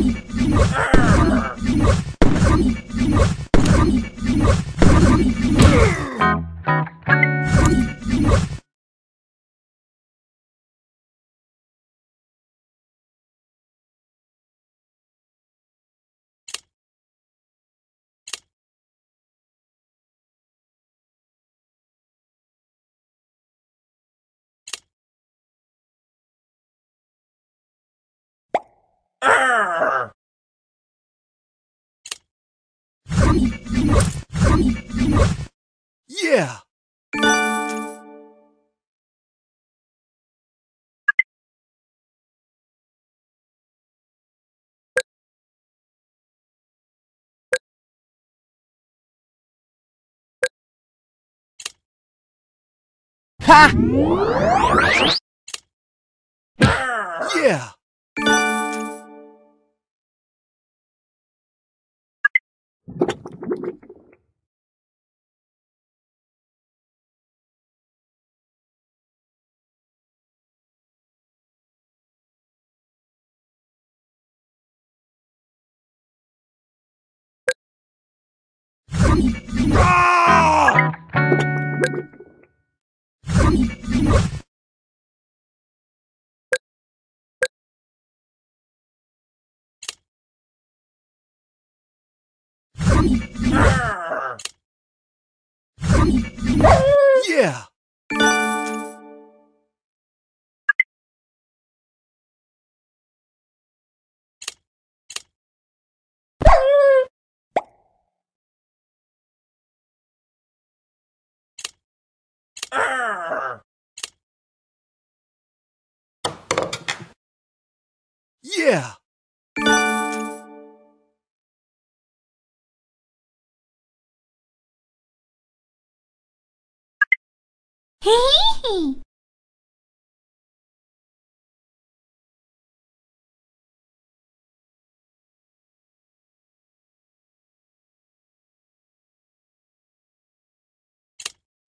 you Yeah! Ha! Yeah! Yeah! Yeah! Hee hee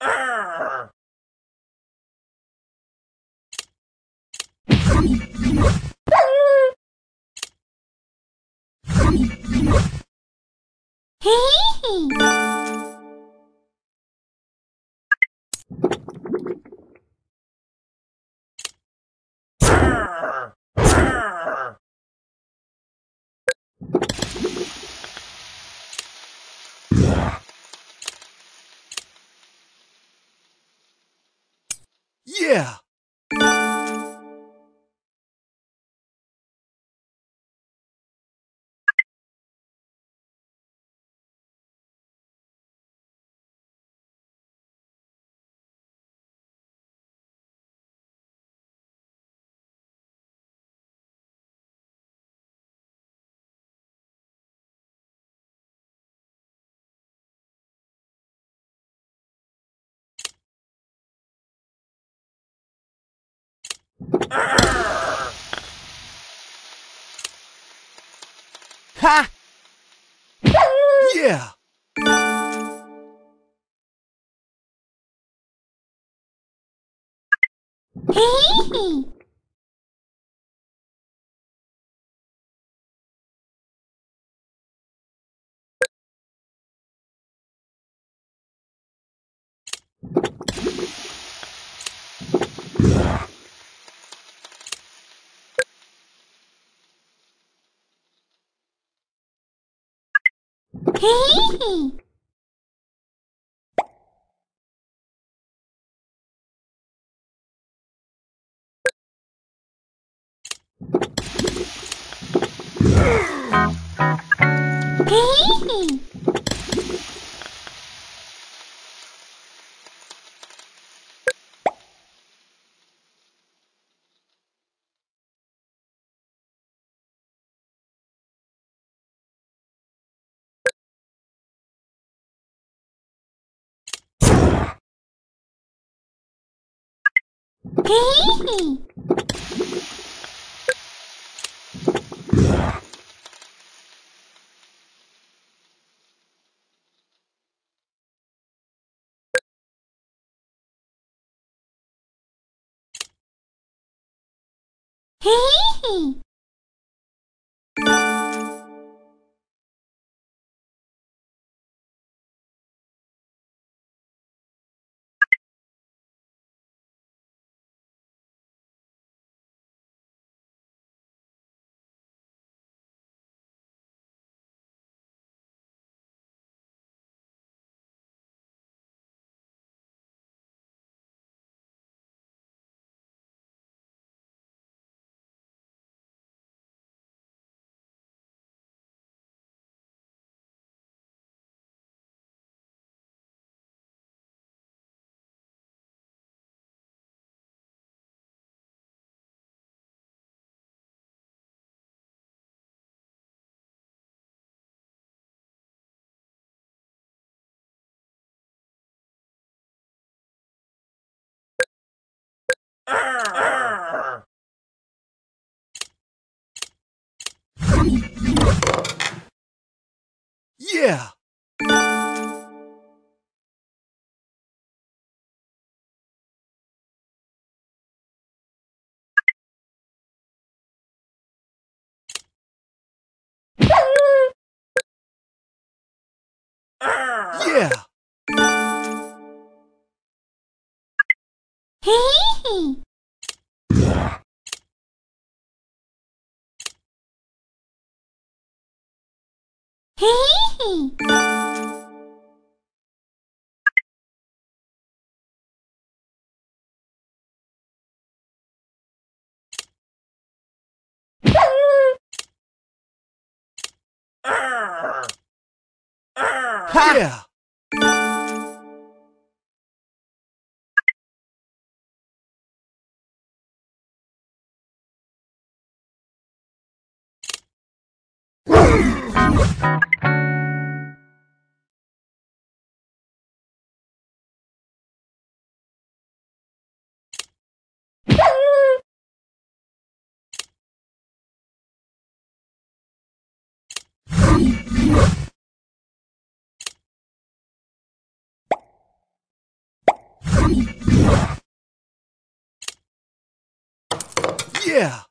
Yeah! Ha! Yeah! hee hee hee hee hee Yeah! Yeah! Hee hee. Yeah! Yeah!